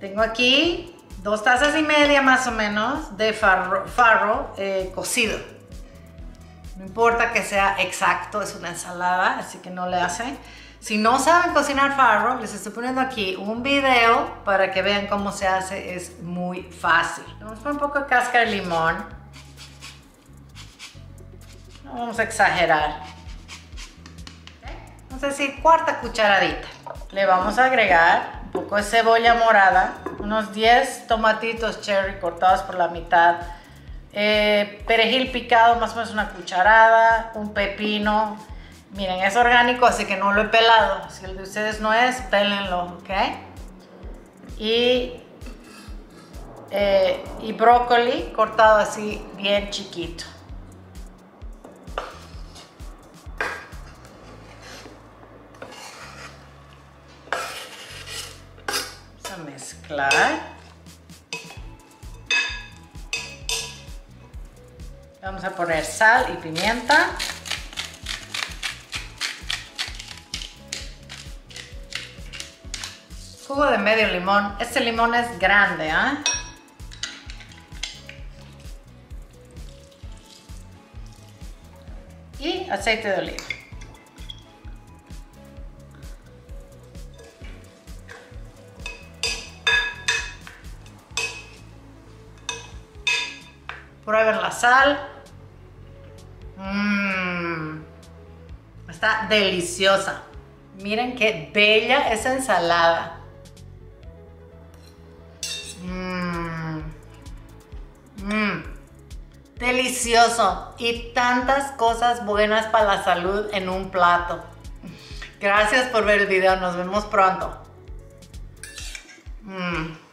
Tengo aquí dos tazas y media más o menos de farro, eh, cocido. No importa que sea exacto, es una ensalada, así que no le hace. Si no saben cocinar farro, les estoy poniendo aquí un video para que vean cómo se hace. Es muy fácil. Vamos a poner un poco de cáscara de limón. No vamos a exagerar. Vamos a decir cuarta cucharadita. Le vamos a agregar un poco de cebolla morada, unos 10 tomatitos cherry cortados por la mitad, eh, perejil picado, más o menos una cucharada, un pepino, Miren, es orgánico, así que no lo he pelado. Si el de ustedes no es, pélenlo, ¿ok? Y, eh, y brócoli cortado así bien chiquito. Mezclar. Vamos a poner sal y pimienta. Jugo de medio limón. Este limón es grande, ¿ah? Y aceite de oliva. Prueben la sal. Mmm. Está deliciosa. Miren qué bella esa ensalada. Mmm, delicioso y tantas cosas buenas para la salud en un plato. Gracias por ver el video, nos vemos pronto. Mmm.